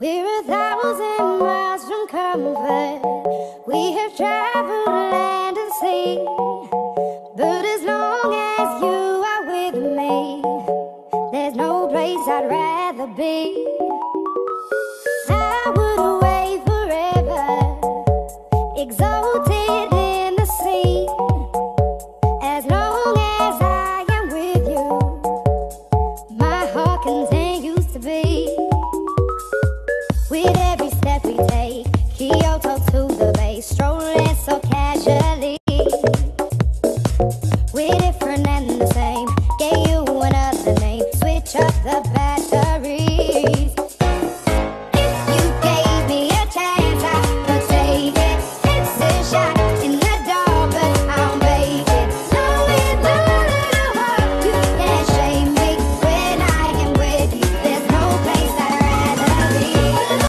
We're a thousand miles from comfort. We have traveled land and sea. But as long as you are with me, there's no place I'd rather be. I would away forever, exalted in the sea. As long as I am with you, my heart continues to be. With every step we take, Kyoto to the Bay, strolling so casually. Different and the same, gave you another name, switch up the pattern.